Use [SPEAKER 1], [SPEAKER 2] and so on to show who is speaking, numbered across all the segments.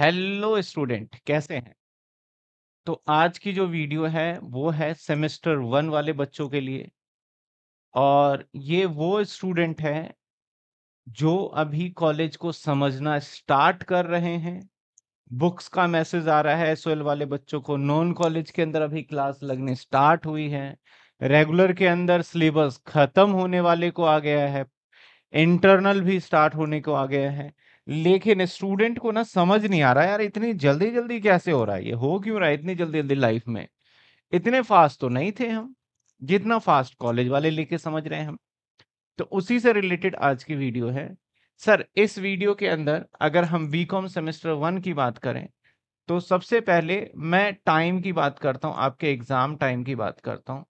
[SPEAKER 1] Hello student, कैसे हैं? तो आज की जो वीडियो है, वो है सेमेस्टर वन वाले बच्चों के लिए। और ये वो स्टूडेंट हैं, जो अभी कॉलेज को समझना स्टार्ट कर रहे हैं। बुक्स का मैसेज आ रहा है एसओएल वाले बच्चों को, नॉन कॉलेज के अंदर अभी क्लास लगने स्टार्ट हुई है। रेगुलर के अंदर सिलेबस खत्म होने वाले को आ गया है, इंटरनल भी स्टार्ट होने को आ गया है। लेकिन स्टूडेंट को ना समझ नहीं आ रहा, यार, इतनी जल्दी जल्दी कैसे हो रहा है? ये हो क्यों रहा है इतनी जल्दी जल्दी लाइफ में? इतने फास्ट तो नहीं थे हम, जितना फास्ट कॉलेज वाले लेके समझ रहे हैं हम। तो उसी से रिलेटेड आज की वीडियो है। सर, इस वीडियो के अंदर अगर हम बीकॉम सेमेस्टर वन की बात करें तो सबसे पहले मैं टाइम की बात करता हूँ, आपके एग्ज़ाम टाइम की बात करता हूँ।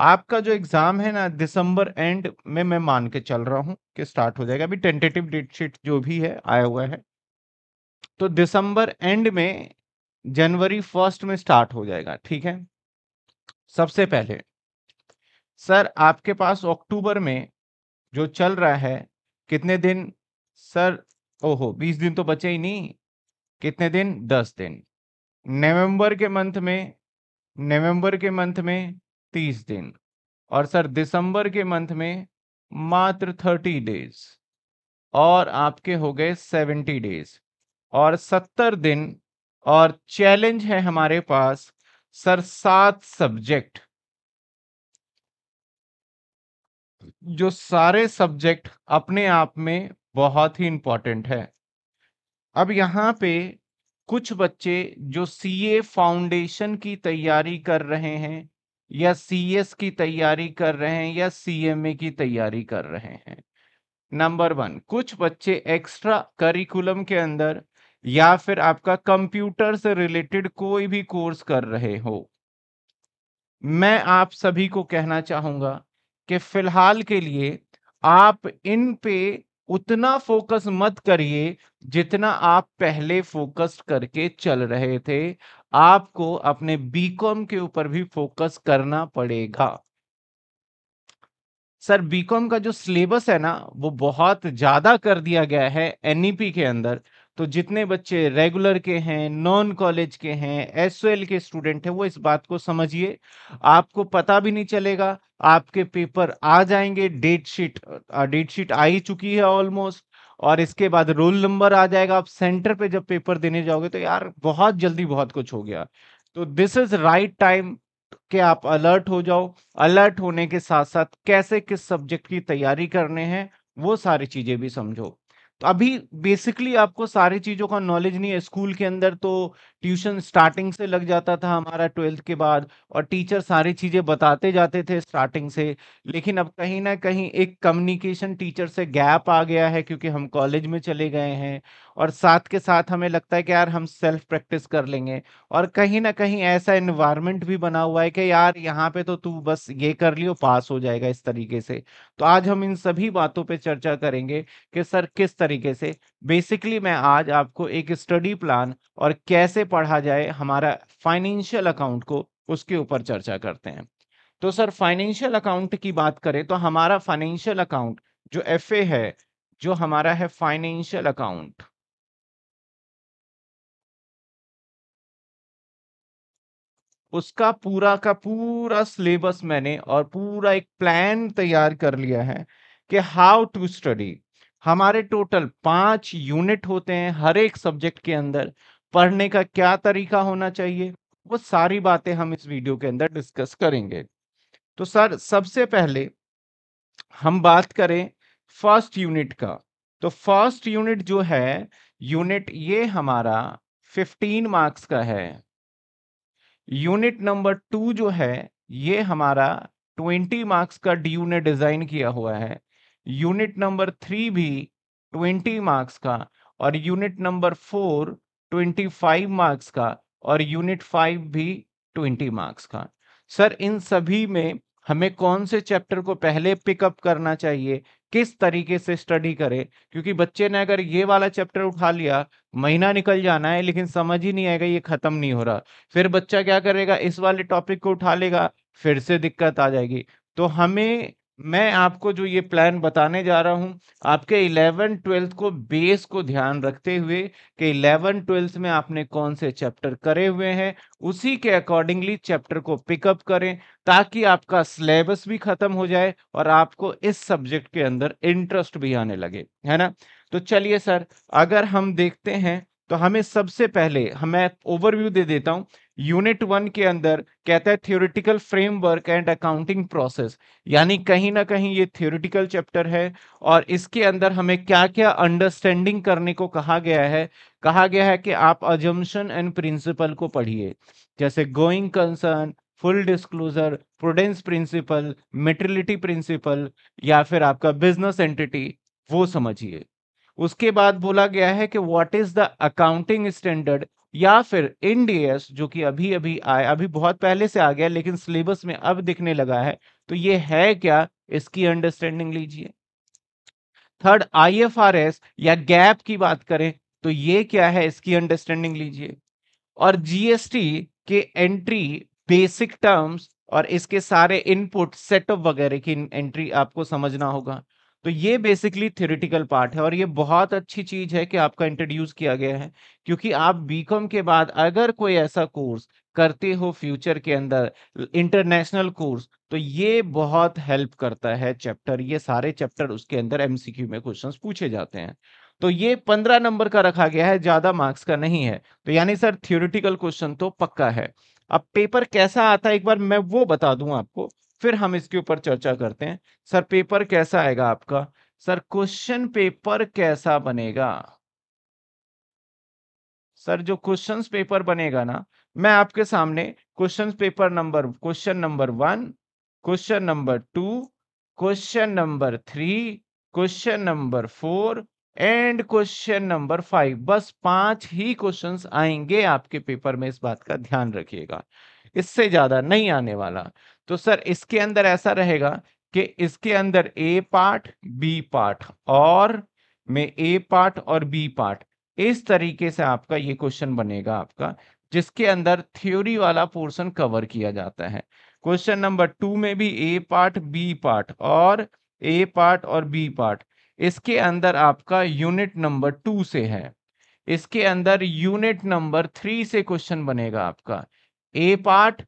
[SPEAKER 1] आपका जो एग्ज़ाम है ना, दिसंबर एंड में मैं मान के चल रहा हूँ कि स्टार्ट हो जाएगा। अभी टेंटेटिव डेट शीट जो भी है, आया हुआ है। तो दिसंबर एंड में जनवरी फ़र्स्ट में स्टार्ट हो जाएगा, ठीक है? सबसे पहले, सर, आपके पास अक्टूबर में जो चल रहा है, कितने दिन? सर, ओहो, बीस दिन तो बचे ही नहीं। कितने दिन? दस दिन। नवंबर के मंथ में, नवंबर के मंथ में तीस दिन। और सर, दिसंबर के मंथ में मात्र थर्टी डेज़ और आपके हो गए सेवेंटी डेज़। और सत्तर दिन और चैलेंज है हमारे पास सर, सात सब्जेक्ट। जो सारे सब्जेक्ट अपने आप में बहुत ही इंपॉर्टेंट है। अब यहाँ पे कुछ बच्चे जो सीए फाउंडेशन की तैयारी कर रहे हैं या सीएस की तैयारी कर रहे हैं या सीएमए की तैयारी कर रहे हैं। नंबर वन कुछ बच्चे एक्स्ट्रा करिकुलम के अंदर या फिर आपका कंप्यूटर से रिलेटेड कोई भी कोर्स कर रहे हो। मैं आप सभी को कहना चाहूँगा कि फ़िलहाल के लिए आप इन पे उतना फोकस मत करिए जितना आप पहले फोकस करके चल रहे थे। आपको अपने बीकॉम के ऊपर भी फोकस करना पड़ेगा। सर बीकॉम का जो सिलेबस है ना, वो बहुत ज़्यादा कर दिया गया है एनईपी के अंदर। तो जितने बच्चे रेगुलर के हैं नॉन कॉलेज के हैं एस के स्टूडेंट हैं, वो इस बात को समझिए। आपको पता भी नहीं चलेगा, आपके पेपर आ जाएँगे डेट शीट डेट शीट आ ही चुकी है ऑलमोस्ट और इसके बाद रोल नंबर आ जाएगा, आप सेंटर पे जब पेपर देने जाओगे तो यार बहुत जल्दी बहुत कुछ हो गया। तो दिस इज़ राइट टाइम के आप अलर्ट हो जाओ। अलर्ट होने के साथ साथ कैसे किस सब्जेक्ट की तैयारी करने हैं, वो सारी चीज़ें भी समझो। तो अभी बेसिकली आपको सारी चीज़ों का नॉलेज नहीं है स्कूल के अंदर तो ट्यूशन स्टार्टिंग से लग जाता था हमारा ट्वेल्थ के बाद और टीचर सारी चीज़ें बताते जाते थे स्टार्टिंग से। लेकिन अब कहीं ना कहीं एक कम्युनिकेशन टीचर से गैप आ गया है क्योंकि हम कॉलेज में चले गए हैं और साथ के साथ हमें लगता है कि यार हम सेल्फ प्रैक्टिस कर लेंगे। और कहीं ना कहीं ऐसा इन्वायरमेंट भी बना हुआ है कि यार यहाँ पे तो तू बस ये कर लियो, पास हो जाएगा इस तरीके से। तो आज हम इन सभी बातों पे चर्चा करेंगे कि सर किस तरीके से। बेसिकली मैं आज आपको एक स्टडी प्लान और कैसे पढ़ा जाए, हमारा फाइनेंशियल अकाउंट को उसके ऊपर चर्चा करते हैं। तो सर फाइनेंशियल अकाउंट की बात करें तो हमारा फाइनेंशियल अकाउंट जो एफए है, जो हमारा है फाइनेंशियल अकाउंट उसका पूरा का पूरा सिलेबस मैंने और पूरा एक प्लान तैयार कर लिया है कि हाउ टू स्टडी हमारे टोटल पाँच यूनिट होते हैं हर एक सब्जेक्ट के अंदर। पढ़ने का क्या तरीका होना चाहिए? वो सारी बातें हम इस वीडियो के अंदर डिस्कस करेंगे। तो सर, सबसे पहले हम बात करें फ़र्स्ट यूनिट का। तो फ़र्स्ट यूनिट जो है, यूनिट ये हमारा 15 मार्क्स का है। यूनिट नंबर टू जो है, ये हमारा 20 मार्क्स का डीयू ने डिज़ाइन किया हुआ है। यूनिट नंबर थ्री भी 20 मार्क्स का और यूनिट नंबर फोर 25 मार्क्स का और यूनिट फाइव भी 20 मार्क्स का। सर इन सभी में हमें कौन से चैप्टर को पहले पिकअप करना चाहिए? किस तरीके से स्टडी करें? क्योंकि बच्चे ने अगर ये वाला चैप्टर उठा लिया, महीना निकल जाना है, लेकिन समझ ही नहीं आएगा, ये खत्म नहीं हो रहा। फिर बच्चा क्या करेगा? इस वाले टॉपिक को उठा लेगा, फिर से दिक्कत आ जाएगी। तो हमें मैं आपको जो ये प्लान बताने जा रहा हूँ, आपके इलेवन ट्वेल्थ को बेस को ध्यान रखते हुए कि इलेवन ट्वेल्थ में आपने कौन से चैप्टर करे हुए हैं, उसी के अकॉर्डिंगली चैप्टर को पिकअप करें ताकि आपका सिलेबस भी खत्म हो जाए और आपको इस सब्जेक्ट के अंदर इंटरेस्ट भी आने लगे, है ना? तो चलिए सर अगर हम देखते हैं तो हमें सबसे पहले हमें ओवरव्यू दे देता हूँ यूनिट वन के अंदर कहता है theoretical framework and accounting process यानी कहीं ना कहीं ये थियोरिटिकल चैप्टर है और इसके अंदर हमें क्या क्या अंडरस्टैंडिंग करने को कहा गया है? कहा गया है कि आप अजम्पशन एंड प्रिंसिपल को पढ़िए। जैसे going concern full disclosure prudence principle materiality principle या फिर आपका बिज़नेस एंटिटी वो समझिए। उसके बाद बोला गया है कि what is the accounting standard या फिर इंडीएस जो कि अभी अभी आया अभी बहुत पहले से आ गया लेकिन सिलेबस में अब दिखने लगा है तो ये है क्या? इसकी अंडरस्टैंडिंग लीजिए। थर्ड आईएफआरएस या गैप की बात करें तो ये क्या है? इसकी अंडरस्टैंडिंग लीजिए। और जीएसटी के एंट्री बेसिक टर्म्स और इसके सारे इनपुट सेटअप वगैरह की एंट्री आपको समझना होगा। तो ये बेसिकली थ्योरेटिकल पार्ट है और ये बहुत अच्छी चीज़ है कि आपका इंट्रोड्यूस किया गया है, क्योंकि आप बीकॉम के बाद अगर कोई ऐसा कोर्स करते हो फ्यूचर के अंदर इंटरनेशनल कोर्स तो ये बहुत हेल्प करता है चैप्टर ये सारे चैप्टर उसके अंदर एमसीक्यू में क्वेश्चंस पूछे जाते हैं। तो ये पंद्रह नंबर का रखा गया है, ज़्यादा मार्क्स का नहीं है। तो यानी सर थियोरिटिकल क्वेश्चन तो पक्का है। अब पेपर कैसा आता है, एक बार मैं वो बता दूँ आपको। फिर हम इसके ऊपर चर्चा करते हैं। सर, पेपर कैसा आएगा आपका? सर, क्वेश्चन पेपर कैसा बनेगा? सर, जो क्वेश्चंस पेपर बनेगा ना, मैं आपके सामने question paper number, question number one, question number two, question number three, question number four and question number five. बस पाँच ही क्वेश्चंस आएँगे आपके पेपर में, इस बात का ध्यान रखिएगा। इससे ज़्यादा नहीं आने वाला। तो सर, इसके अंदर ऐसा रहेगा कि इसके अंदर ए पार्ट बी पार्ट और में ए पार्ट और बी पार्ट। इस तरीके से आपका ये क्वेश्चन बनेगा आपका, जिसके अंदर थ्योरी वाला पोर्शन कवर किया जाता है। क्वेश्चन नंबर टू में भी ए पार्ट बी पार्ट और ए पार्ट और बी पार्ट। इसके अंदर आपका यूनिट नंबर टू से है। इसके अंदर यूनिट नंबर थ्री से क्वेश्चन बनेगा आपका। ए पार्ट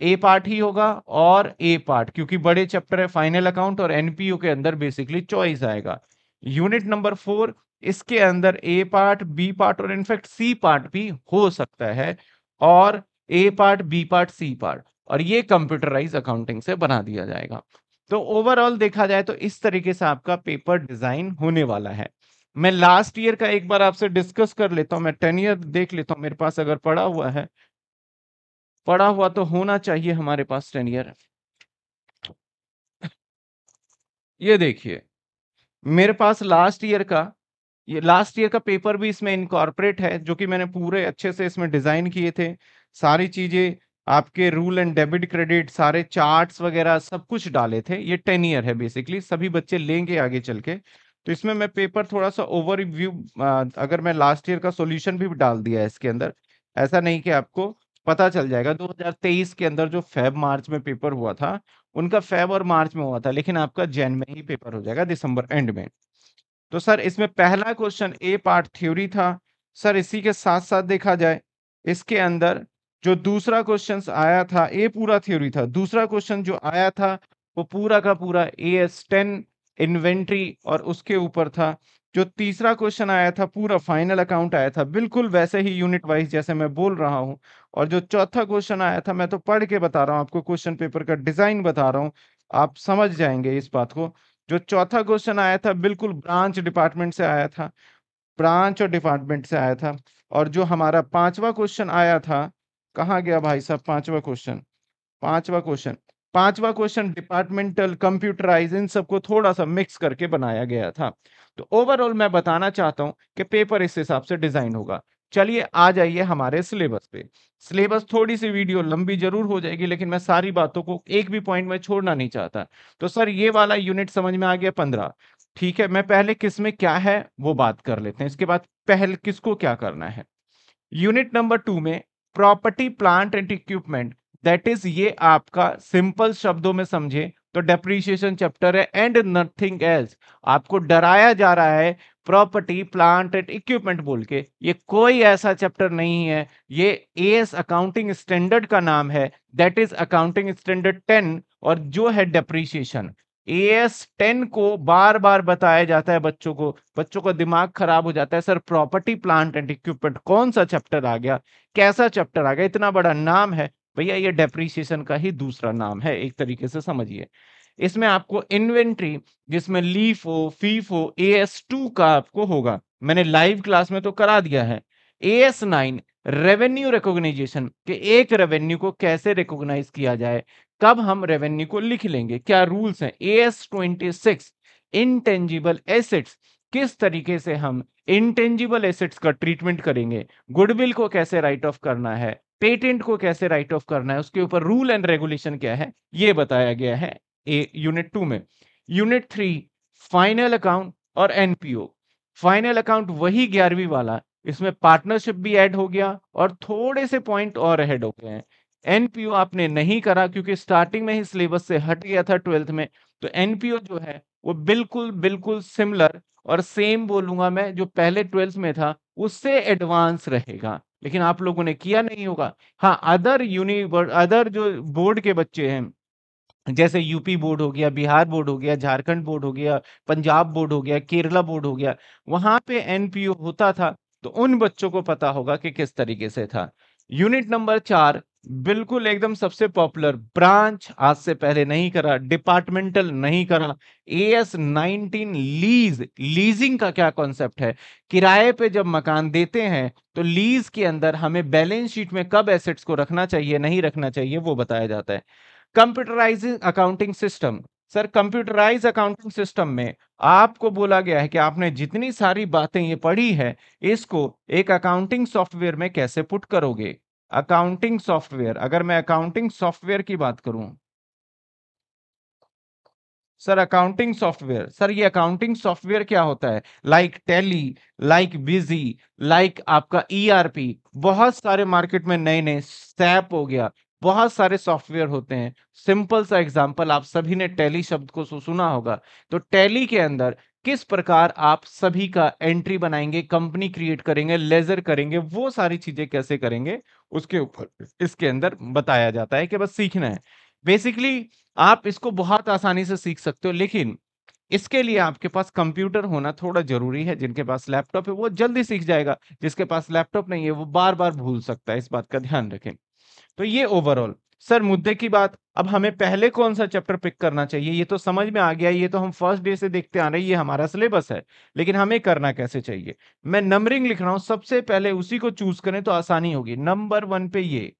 [SPEAKER 1] ए पार्ट ही होगा और ए पार्ट क्योंकि बड़े चैप्टर है फाइनल अकाउंट और एनपीओ के अंदर बेसिकली चॉइस आएगा। यूनिट नंबर फोर इसके अंदर ए पार्ट बी पार्ट और इनफैक्ट सी पार्ट भी हो सकता है और A part B part C part और ये कंप्यूटराइज अकाउंटिंग से बना दिया जाएगा। तो ओवरऑल देखा जाए तो इस तरीके से आपका पेपर डिज़ाइन होने वाला है। मैं लास्ट ईयर का एक बार आपसे डिस्कस कर लेता हूँ, मैं टेन ईयर देख लेता हूँ, मेरे पास अगर पड़ा हुआ है पड़ा हुआ तो होना चाहिए हमारे पास टेन ईयर ये देखिए, मेरे पास लास्ट ईयर का, ये लास्ट ईयर का पेपर भी इसमें इनकॉर्पोरेट है, जो कि मैंने पूरे अच्छे से इसमें डिज़ाइन किए थे। सारी चीज़ें, आपके रूल एंड डेबिट क्रेडिट सारे चार्ट्स वगैरह सब कुछ डाले थे। ये टेन ईयर है बेसिकली सभी बच्चे लेंगे आगे चल के। तो इसमें मैं पेपर थोड़ा सा ओवरव्यू अगर मैं लास्ट ईयर का सॉल्यूशन भी डाल दिया है इसके अंदर, ऐसा नहीं कि आपको पता चल जाएगा 2023 के अंदर जो फेब मार्च में पेपर हुआ था, उनका फेब और मार्च में हुआ था, लेकिन आपका जैन में ही पेपर हो जाएगा, दिसंबर एंड में। तो सर, इसमें पहला क्वेश्चन ए पार्ट थ्योरी था। सर, इसी के साथ साथ देखा जाए, इसके अंदर जो दूसरा क्वेश्चन आया था, ए पूरा थ्योरी था। दूसरा क्वेश्चन जो आया था, वो पूरा का पूरा ए एस टेन इन्वेंट्री और उसके ऊपर था। जो तीसरा क्वेश्चन आया था, पूरा फाइनल अकाउंट आया था। बिल्कुल वैसे ही यूनिट वाइज जैसे मैं बोल रहा हूँ और जो चौथा क्वेश्चन आया था, मैं तो पढ़ के बता रहा हूँ, आपको क्वेश्चन पेपर का डिज़ाइन बता रहा हूँ, आप समझ जाएँगे इस बात को। जो चौथा क्वेश्चन आया था, बिल्कुल ब्रांच डिपार्टमेंट से आया था, ब्रांच और डिपार्टमेंट से आया था, और जो हमारा पांचवा क्वेश्चन आया था, कहाँ गया भाई साहब पांचवा क्वेश्चन? पांचवा क्वेश्चन पांचवा क्वेश्चन डिपार्टमेंटल कंप्यूटराइज, इन सबको थोड़ा सा मिक्स करके बनाया गया था। तो ओवरऑल मैं बताना चाहता हूँ कि पेपर इस हिसाब से डिज़ाइन होगा। चलिए आ जाइए हमारे सिलेबस पे। सिलेबस थोड़ी सी वीडियो लंबी ज़रूर हो जाएगी, लेकिन मैं सारी बातों को एक भी पॉइंट में छोड़ना नहीं चाहता। तो सर, ये वाला यूनिट समझ में आ गया पंद्रह। ठीक है, मैं पहले किसमें क्या है वो बात कर लेते हैं। इसके बाद पहले किसको क्या करना है। यूनिट नंबर टू में, property, plant and equipment. That is ये आपका सिंपल शब्दों में समझे तो डेप्रीशिएशन चैप्टर है एंड नथिंग एल्स आपको डराया जा रहा है प्रॉपर्टी प्लांट एंड इक्विपमेंट बोल के। ये कोई ऐसा चैप्टर नहीं है। ये एएस अकाउंटिंग स्टैंडर्ड का नाम है। दैट इज़ अकाउंटिंग स्टैंडर्ड 10 और जो है डेप्रीशिएशन एएस 10 को बार बार बताया जाता है बच्चों को। बच्चों का दिमाग खराब हो जाता है। Sir property plant and equipment कौन सा चैप्टर आ गया? कैसा चैप्टर आ गया? इतना बड़ा नाम है। भैया, ये डेप्रीशिएशन का ही दूसरा नाम है, एक तरीके से समझिए। इसमें आपको इन्वेंट्री जिसमें LIFO FIFO A S two का आपको होगा। मैंने लाइव क्लास में तो करा दिया है। A S nine revenue recognition के एक रेवेन्यू को कैसे रिकॉग्नाइज किया जाए, कब हम रेवेन्यू को लिख लेंगे, क्या रूल्स हैं? A S twenty six intangible assets किस तरीके से हम इंटेंजिबल एसेट्स का ट्रीटमेंट करेंगे? गुडविल को कैसे राइट ऑफ़ करना है? पेटेंट को कैसे राइट ऑफ़ करना है, उसके ऊपर रूल एंड रेगुलेशन क्या है, ये बताया गया है ए, यूनिट टू में। यूनिट थ्री, फाइनल अकाउंट और एनपीओ। फाइनल अकाउंट वही ग्यारहवीं वाला, इसमें पार्टनरशिप भी ऐड हो गया और थोड़े से पॉइंट और ऐड हो गए हैं। एनपीओ आपने नहीं करा क्योंकि स्टार्टिंग में ही सिलेबस से हट गया था ट्वेल्थ में तो एनपीओ जो है, वो बिल्कुल बिल्कुल सिमिलर और सेम बोलूँगा मैं, जो पहले ट्वेल्थ में था, उससे एडवांस रहेगा। लेकिन आप लोगों ने किया नहीं होगा। हाँ अदर यूनिवर्स अदर जो बोर्ड के बच्चे हैं, जैसे यूपी बोर्ड हो गया बिहार बोर्ड हो गया झारखंड बोर्ड हो गया पंजाब बोर्ड हो गया केरला बोर्ड हो गया, वहाँ पे एनपीओ होता था तो उन बच्चों को पता होगा कि किस तरीके से था। यूनिट नंबर चार, बिल्कुल एकदम सबसे पॉपुलर ब्रांच आज से पहले नहीं करा डिपार्टमेंटल नहीं करा A S nineteen lease leasing का क्या कॉन्सेप्ट है? किराए पे जब मकान देते हैं तो लीज के अंदर हमें बैलेंस शीट में कब एसेट्स को रखना चाहिए, नहीं रखना चाहिए, वो बताया जाता है। Computerising accounting system sir computerise accounting system में आपको बोला गया है कि आपने जितनी सारी बातें ये पढ़ी है, इसको एक अकाउंटिंग सॉफ्टवेयर में कैसे पुट करोगे? अकाउंटिंग सॉफ्टवेयर अगर मैं अकाउंटिंग सॉफ्टवेयर की बात करूँ। सर अकाउंटिंग सॉफ्टवेयर सर, ये अकाउंटिंग सॉफ्टवेयर क्या होता है? Like Tally like Busy like आपका ईआरपी e बहुत सारे मार्केट में नए नए सैप हो गया बहुत सारे सॉफ्टवेयर होते हैं। सिंपल सा एग्जांपल आप सभी ने टैली शब्द को सुना होगा। तो टैली के अंदर किस प्रकार आप सभी का एंट्री बनाएँगे, कंपनी क्रिएट करेंगे, लेजर करेंगे, वो सारी चीज़ें कैसे करेंगे, उसके ऊपर, इसके अंदर बताया जाता है कि बस सीखना है। बेसिकली आप इसको बहुत आसानी से सीख सकते हो, लेकिन इसके लिए आपके पास कंप्यूटर होना थोड़ा ज़रूरी है, जिनके पास लैपटॉप है, वो जल्दी सीख जाएगा। जिसके पास लैपटॉप नहीं है, वो बार बार भूल सकता है, इस बात का ध्यान रखें। तो ये ओवरऑल सर मुद्दे की बात, अब हमें पहले कौन सा चैप्टर पिक करना चाहिए? ये तो समझ में आ गया, ये तो हम फ़र्स्ट डे से देखते आ रहे हैं, ये हमारा सिलेबस है, लेकिन हमें करना कैसे चाहिए? मैं नंबरिंग लिख रहा हूँ, सबसे पहले उसी को चूज़ करें तो आसानी होगी। नंबर वन पे ये।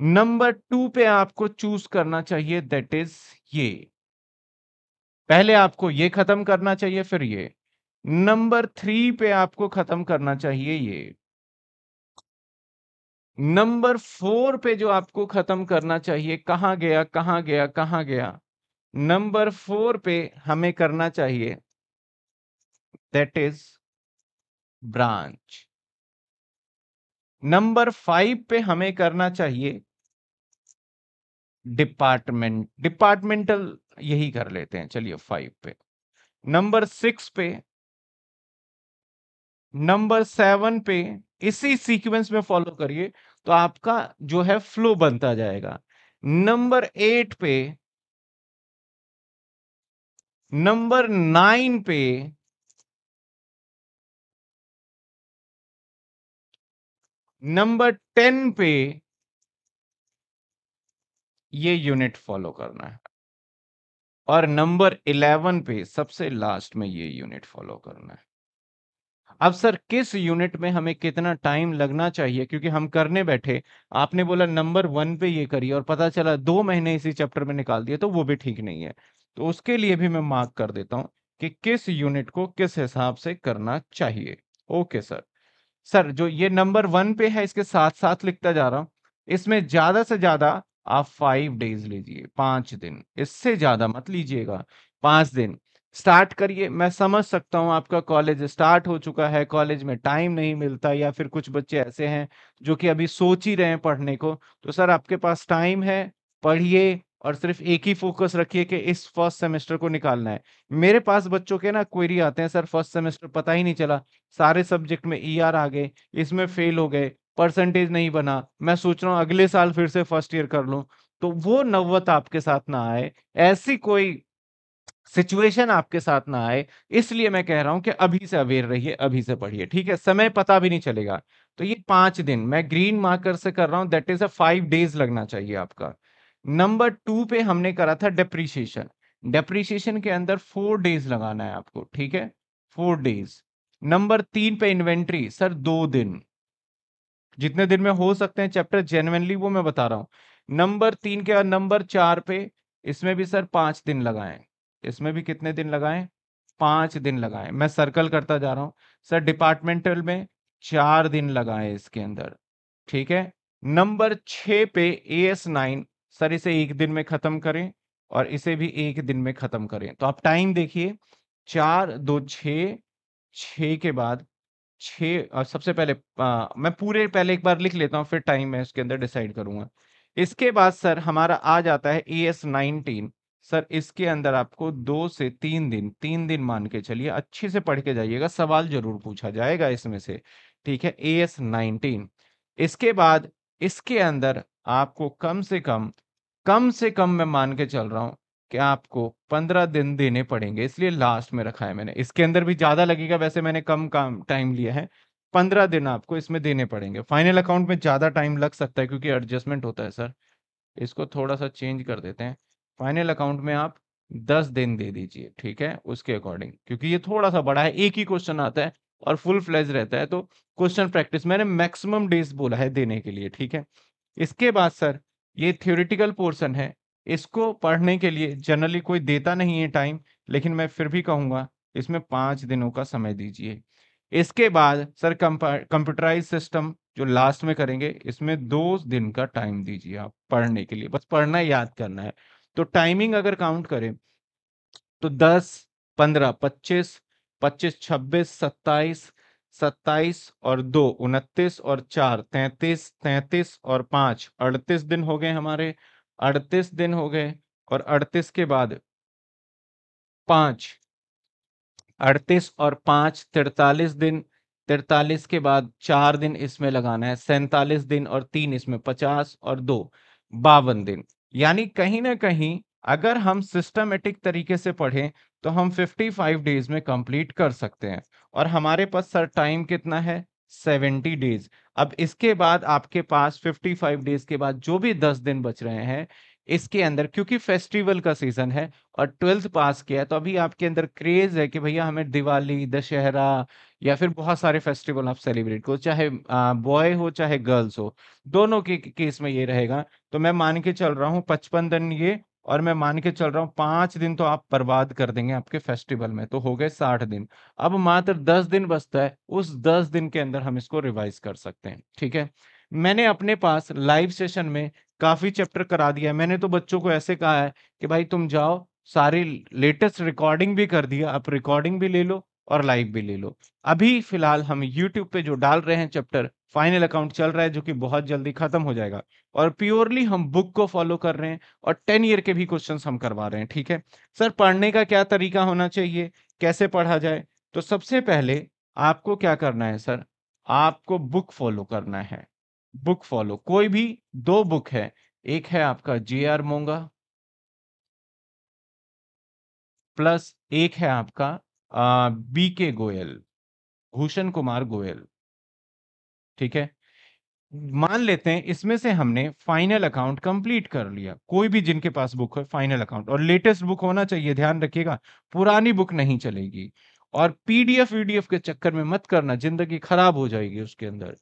[SPEAKER 1] नंबर टू पे आपको चूज़ करना चाहिए दैट इज़ ये। पहले आपको ये खत्म करना चाहिए, फिर ये। नंबर थ्री पे आपको खत्म करना चाहिए, ये। नंबर फोर पे जो आपको खत्म करना चाहिए, कहाँ गया कहाँ गया कहाँ गया? नंबर फोर पे हमें करना चाहिए that is branch number five पे हमें करना चाहिए डिपार्टमेंट डिपार्टमेंटल यही कर लेते हैं, चलिए फाइव पे। नंबर सिक्स पे, नंबर सेवन पे इसी सीक्वेंस में फॉलो करिए तो आपका जो है फ्लो बनता जाएगा। नंबर एट पे नंबर नाइन पे नंबर टेन पे ये यूनिट फॉलो करना है। और नंबर इलेवन पे सबसे लास्ट में ये यूनिट फॉलो करना है। अब सर, किस यूनिट में हमें कितना टाइम लगना चाहिए? क्योंकि हम करने बैठे, आपने बोला नंबर वन पे ये करिए और पता चला दो महीने इसी चैप्टर में निकाल दिए तो वो भी ठीक नहीं है। तो उसके लिए भी मैं मार्क कर देता हूँ कि किस यूनिट को किस हिसाब से करना चाहिए। ओके सर सर जो ये नंबर वन पे है, इसके साथ साथ लिखता जा रहा हूँ। इसमें ज़्यादा से ज़्यादा आप फाइव डेज़ लीजिए, पाँच दिन। इससे ज़्यादा मत लीजिएगा, पाँच दिन। स्टार्ट करिए। मैं समझ सकता हूँ आपका कॉलेज स्टार्ट हो चुका है, कॉलेज में टाइम नहीं मिलता या फिर कुछ बच्चे ऐसे हैं जो कि अभी सोच ही रहे हैं पढ़ने को। तो सर, आपके पास टाइम है, पढ़िए और सिर्फ़ एक ही फोकस रखिए कि इस फ़र्स्ट सेमेस्टर को निकालना है। मेरे पास बच्चों के ना क्वेरी आते हैं, सर, फ़र्स्ट सेमेस्टर पता ही नहीं चला। सारे सब्जेक्ट में ई आर आ गए, इसमें फेल हो गए, परसेंटेज नहीं बना। मैं सोच रहा हूँ अगले साल फिर से फ़र्स्ट ईयर कर लूँ। तो वो नव्वत आपके साथ ना आए। ऐसी कोई सिचुएशन आपके साथ ना आए, इसलिए मैं कह रहा हूँ कि अभी से अवेयर रहिए, अभी से पढ़िए, ठीक है? समय पता भी नहीं चलेगा। तो ये पाँच दिन, मैं ग्रीन मार्कर से कर रहा हूँ, that is a five days लगना चाहिए आपका। नंबर टू पे हमने करा था डेप्रीशिएशन डेप्रीशिएशन के अंदर फोर डेज़ लगाना है आपको, ठीक है? Four days. नंबर तीन पे इन्वेंट्री, सर दो दिन। जितने दिन में हो सकते हैं चैप्टर जेनुअनली वो मैं बता रहा हूँ। नंबर तीन के बाद नंबर चार पे, इसमें भी सर पाँच दिन लगाएँ। इसमें भी कितने दिन लगाएँ? पाँच दिन लगाएँ। मैं सर्कल करता जा रहा हूँ। सर डिपार्टमेंटल में चार दिन लगाएँ इसके अंदर ठीक है? नंबर छ पे ए एस नाइन सर इसे एक दिन में खत्म करें और इसे भी एक दिन में खत्म करें। तो आप टाइम देखिए चार दो छ छ के बाद छ सबसे पहले आ, मैं पूरे पहले एक बार लिख लेता हूँ फिर टाइम मैं इसके अंदर डिसाइड करूँगा। इसके बाद सर हमारा आ जाता है ए एस नाइनटीन सर, इसके अंदर आपको दो से तीन दिन तीन दिन मान के चलिए, अच्छे से पढ़ के जाइएगा, सवाल ज़रूर पूछा जाएगा इसमें से, ठीक है? A S nineteen. इसके बाद, इसके अंदर आपको कम से कम कम से कम मैं मान के चल रहा हूँ कि आपको पंद्रह दिन देने पड़ेंगे, इसलिए लास्ट में रखा है मैंने। इसके अंदर भी ज़्यादा लगेगा, वैसे मैंने कम काम टाइम लिया है। पंद्रह दिन आपको इसमें देने पड़ेंगे। फाइनल अकाउंट में ज़्यादा टाइम लग सकता है क्योंकि एडजस्टमेंट होता है, सर। इसको थोड़ा सा चेंज कर देते हैं। फाइनल अकाउंट में आप दस दिन दे दीजिए, ठीक है, उसके अकॉर्डिंग। क्योंकि ये थोड़ा सा बड़ा है, एक ही क्वेश्चन आता है और फुल फ्लेज रहता है तो क्वेश्चन प्रैक्टिस मैंने मैक्सिमम डेज़ बोला है देने के लिए, ठीक है। इसके बाद सर, ये थ्योरिटिकल पोर्शन है, इसको पढ़ने के लिए जनरली कोई देता नहीं है टाइम, लेकिन मैं फिर भी कहूँगा, इसमें पाँच दिनों का समय दीजिए। इसके बाद सर कंप्यूटराइज सिस्टम जो लास्ट में करेंगे, इसमें दो दिन का टाइम दीजिए आप पढ़ने के लिए, बस पढ़ना याद करना है। तो टाइमिंग अगर काउंट करें तो दस, पंद्रह, पच्चीस पच्चीस, छब्बीस, सत्ताईस सत्ताईस और दो, उनतीस और चार, तैतीस तैतीस और पाँच, अड़तीस दिन हो गए हमारे, अड़तीस दिन हो गए और अड़तीस के बाद पाँच, अड़तीस और पाँच, तिरतालीस दिन, तिरतालीस के बाद चार दिन इसमें लगाना है, सैतालीस दिन और तीन इसमें, पचास और दो, बावन दिन। यानी कहीं ना कहीं अगर हम सिस्टमेटिक तरीके से पढ़ें तो हम 55 डेज़ में कंप्लीट कर सकते हैं। और हमारे पास सर टाइम कितना है? 70 डेज़ अब इसके बाद आपके पास 55 डेज़ के बाद जो भी 10 दिन बच रहे हैं इसके अंदर, क्योंकि फेस्टिवल का सीज़न है और ट्वेल्थ पास किया है तो अभी आपके अंदर क्रेज है कि भैया हमें दिवाली, दशहरा या फिर बहुत सारे फेस्टिवल आप सेलिब्रेट करो, चाहे बॉय हो, चाहे गर्ल्स हो, दोनों के केस में ये रहेगा। तो मैं मान के चल रहा हूँ पचपन दिन ये और मैं मान के चल रहा हूँ पाँच दिन तो आप बर्बाद कर देंगे आपके फेस्टिवल में तो हो गए साठ दिन। अब मात्र दस दिन बचता है, उस दस दिन के अंदर हम इसको रिवाइज कर सकते हैं, ठीक है? मैंने अपने पास लाइव सेशन में काफ़ी चैप्टर करा दिया मैंने तो बच्चों को ऐसे कहा है कि भाई तुम जाओ, सारी लेटेस्ट रिकॉर्डिंग भी कर दिया, आप रिकॉर्डिंग भी ले लो और लाइव भी ले लो। अभी फ़िलहाल हम यूट्यूब पे जो डाल रहे हैं चैप्टर, फाइनल अकाउंट चल रहा है जो कि बहुत जल्दी खत्म हो जाएगा। और प्योरली हम बुक को फॉलो कर रहे हैं और टेन ईयर के भी क्वेश्चन हम करवा रहे हैं, ठीक है? सर, पढ़ने का क्या तरीका होना चाहिए? कैसे पढ़ा जाए? तो सबसे पहले आपको क्या करना है सर? आपको बुक फॉलो करना है। Book follow. कोई भी, दो बुक है। एक है आपका जे आर मोंगा प्लस एक है आपका बी के गोयल भूषण कुमार गोयल ठीक है? मान लेते हैं, इसमें से हमने फाइनल अकाउंट कंप्लीट कर लिया। कोई भी जिनके पास बुक है फाइनल अकाउंट और लेटेस्ट बुक होना चाहिए, ध्यान रखिएगा, पुरानी बुक नहीं चलेगी। और पीडीएफ वीडीएफ के चक्कर में मत करना, ज़िंदगी खराब हो जाएगी उसके अंदर।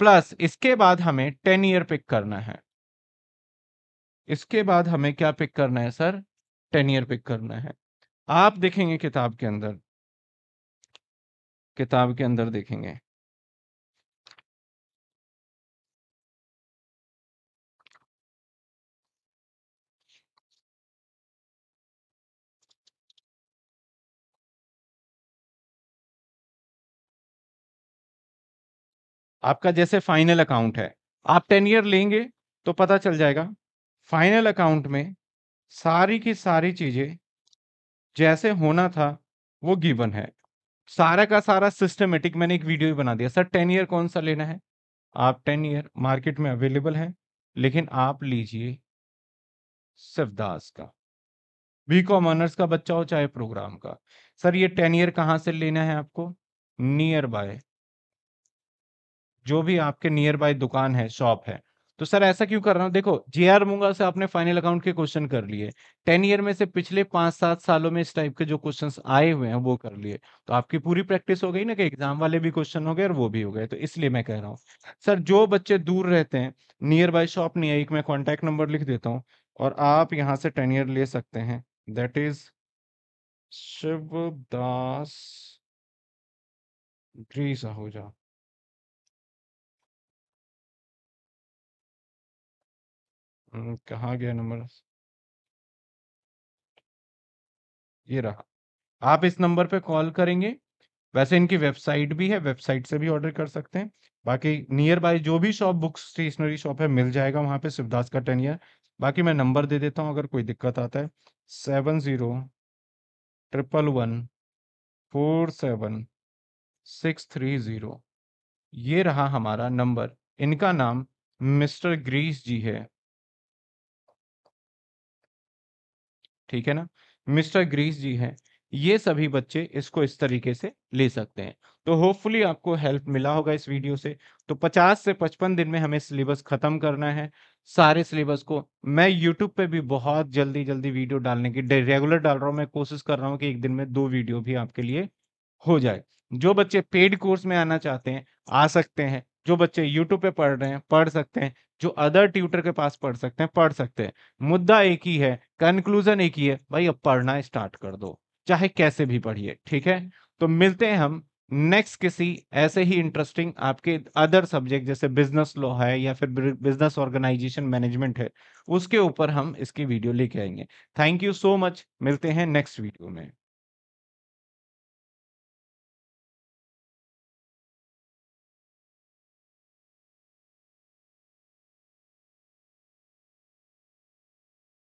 [SPEAKER 1] प्लस इसके बाद हमें टेन ईयर पिक करना है। इसके बाद हमें क्या पिक करना है, सर? टेन ईयर पिक करना है। आप देखेंगे किताब के अंदर, किताब के अंदर देखेंगे। आपका जैसे फाइनल अकाउंट है। आप टेन ईयर लेंगे तो पता चल जाएगा। फाइनल अकाउंट में सारी की सारी चीज़ें जैसे होना था, वो गिवन है। सारा का सारा सिस्टमेटिक मैंने एक वीडियो ही बना दिया। सर टेन ईयर कौन सा लेना है? आप टेन ईयर मार्केट में अवेलेबल है, लेकिन आप लीजिए सिवदास का। बी कॉम ऑनर्स का बच्चा हो, चाहे प्रोग्राम का। सर ये टेन ईयर कहाँ से लेना है आपको? नियर बाय जो भी आपके नियर बाय दुकान है शॉप है। तो सर, ऐसा क्यों कर रहा हूँ? देखो जे आर मुंगा से आपने फाइनल अकाउंट के क्वेश्चन कर लिए। टेन ईयर में से पिछले पाँच सात सालों में इस टाइप के जो क्वेश्चंस आए हुए हैं, वो कर लिए। तो आपकी पूरी प्रैक्टिस हो गई ना कि एग्ज़ाम वाले भी क्वेश्चन हो गए और वो भी हो गए। तो इसलिए मैं कह रहा हूँ। सर, जो बच्चे दूर रहते हैं नियर बाय शॉप नहीं एक मैं कॉन्टैक्ट नंबर लिख देता हूँ और आप यहाँ से टेन ईयर ले सकते हैं। दैट इज़ शिवदास ग्री साहूजा हम्म, कहाँ गया नंबर? ये रहा। आप इस नंबर पे कॉल करेंगे। वैसे इनकी वेबसाइट भी है वेबसाइट से भी ऑर्डर कर सकते हैं। बाकी नियर बाय जो भी शॉप बुक स्टेशनरी शॉप है मिल जाएगा वहाँ पे शिवदास का टेन बाकी मैं नंबर दे देता हूँ अगर कोई दिक्कत आता है। Seven zero triple one four seven six three zero. ये रहा हमारा नंबर। इनका नाम मिस्टर ग्रीस जी है। ठीक है ना? मिस्टर ग्रीस जी हैं। ये सभी बच्चे इसको इस तरीके से ले सकते हैं। तो होपफुली आपको हेल्प मिला होगा इस वीडियो से। तो 50 से 55 दिन में हमें सिलेबस खत्म करना है। सारे सिलेबस को मैं यूट्यूब पे भी बहुत जल्दी जल्दी वीडियो डालने की रेगुलर डाल रहा हूँ, मैं कोशिश कर रहा हूँ कि एक दिन में दो वीडियो भी आपके लिए हो जाए। जो बच्चे पेड कोर्स में आना चाहते हैं, आ सकते हैं। जो बच्चे यूट्यूब पे पढ़ रहे हैं, पढ़ सकते हैं। जो अदर ट्यूटर के पास पढ़ सकते हैं पढ़ सकते हैं। मुद्दा एक ही है कंक्लूजन एक ही है भाई अब पढ़ना स्टार्ट कर दो चाहे कैसे भी पढ़िए ठीक है? तो मिलते हैं हम नेक्स्ट किसी ऐसे ही इंटरेस्टिंग आपके अदर सब्जेक्ट जैसे बिज़नेस लॉ है या फिर बिज़नेस ऑर्गेनाइजेशन मैनेजमेंट है उसके ऊपर हम इसकी वीडियो लेके आएँगे। थैंक यू सो मच मिलते हैं नेक्स्ट वीडियो में।